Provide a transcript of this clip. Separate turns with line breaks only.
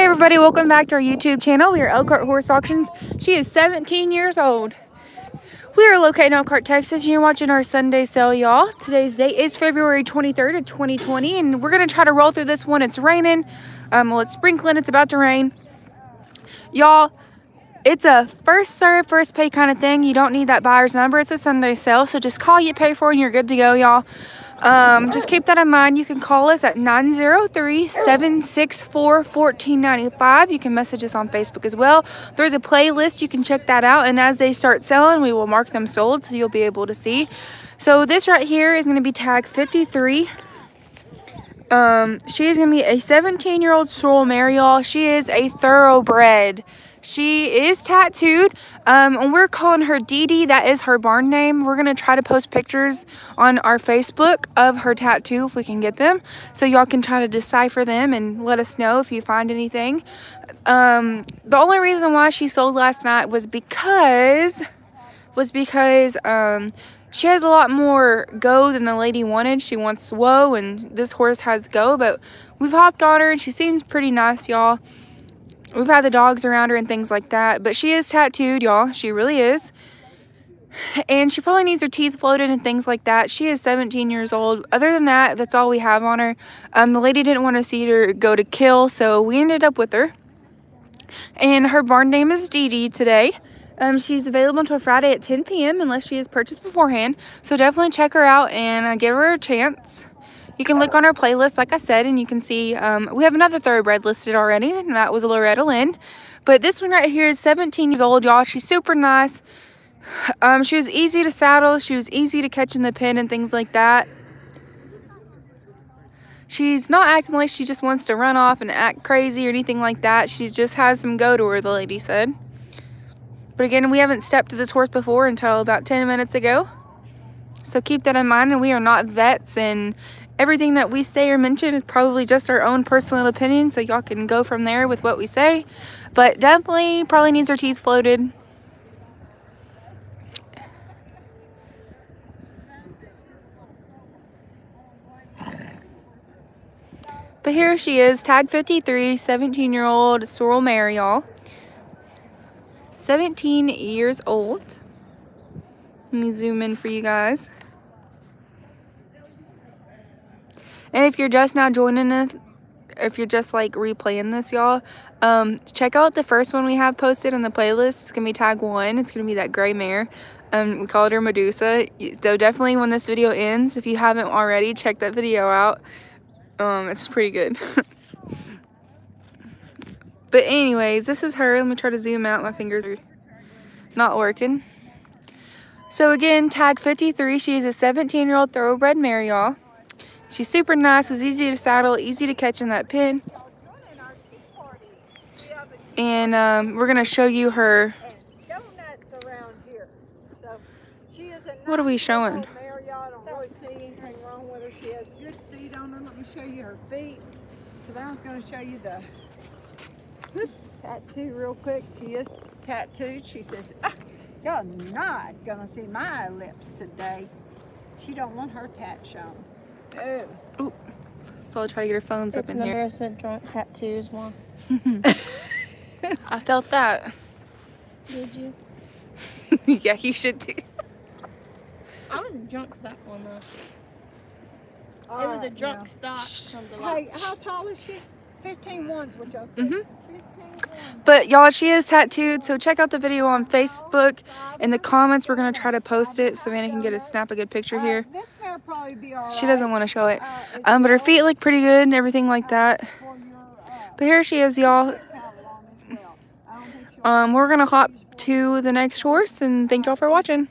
Hey everybody, welcome back to our YouTube channel. We are Elkhart Horse Auctions. She is 17 years old. We are located in Elkhart, Texas, and you're watching our Sunday sale, y'all. Today's date is February 23rd of 2020, and we're going to try to roll through this one. It's raining. Um, well, it's sprinkling. It's about to rain. Y'all, it's a first serve, first pay kind of thing. You don't need that buyer's number. It's a Sunday sale, so just call, you pay for, and you're good to go, y'all. Um, just keep that in mind. You can call us at 903-764-1495. You can message us on Facebook as well. There's a playlist. You can check that out. And as they start selling, we will mark them sold so you'll be able to see. So this right here is going to be tag 53. Um, she is going to be a 17-year-old sorrel mare, y'all. She is a thoroughbred. She is tattooed, um, and we're calling her Dee Dee. That is her barn name. We're going to try to post pictures on our Facebook of her tattoo if we can get them. So y'all can try to decipher them and let us know if you find anything. Um, the only reason why she sold last night was because, was because, um, she has a lot more go than the lady wanted. She wants whoa, and this horse has go, but we've hopped on her, and she seems pretty nice, y'all. We've had the dogs around her and things like that. But she is tattooed, y'all. She really is. And she probably needs her teeth floated and things like that. She is 17 years old. Other than that, that's all we have on her. Um, the lady didn't want to see her go to kill, so we ended up with her. And her barn name is Dee Dee today. Um, she's available until Friday at 10 p.m. unless she is purchased beforehand. So definitely check her out and uh, give her a chance. You can look on our playlist, like I said, and you can see um, we have another thoroughbred listed already, and that was Loretta Lynn. But this one right here is 17 years old, y'all. She's super nice. Um, she was easy to saddle. She was easy to catch in the pen and things like that. She's not acting like she just wants to run off and act crazy or anything like that. She just has some go to her, the lady said. But again, we haven't stepped to this horse before until about 10 minutes ago. So keep that in mind. And we are not vets and everything that we say or mention is probably just our own personal opinion, so y'all can go from there with what we say. But definitely probably needs her teeth floated. But here she is, tag 53, 17 year old sorrel mare, y'all. 17 years old. Let me zoom in for you guys. And if you're just now joining us, if you're just like replaying this, y'all, um, check out the first one we have posted in the playlist. It's going to be tag one. It's going to be that gray mare. Um, we called her Medusa. So definitely when this video ends, if you haven't already, check that video out. Um, it's pretty good. but anyways, this is her. Let me try to zoom out. My fingers are not working. So again, tag 53. She is a 17-year-old thoroughbred mare, y'all. She's super nice, was easy to saddle, easy to catch in that pin. And um, we're going to show you her. What are we showing?
show you her feet. Savannah's going to show you the tattoo real quick. She is tattooed. She says, ah, you're not going to see my lips today. She don't want her tat shown.
Oh. Ooh. So I'll try to get her phones
it's
up in here.
embarrassment drunk tattoos, Mom.
I felt that.
Did you?
yeah, you should too.
I wasn't drunk for that one though. All it was a drunk yeah. stop.
Hey, how tall is she? 15 ones, what y'all say? Mm -hmm.
But y'all, she is tattooed, so check out the video on Facebook. In the comments, we're going to try to post it. Savannah can get a snap a good picture here. She doesn't want to show it. Um, but her feet look pretty good and everything like that. But here she is, y'all. Um, we're going to hop to the next horse, and thank y'all for watching.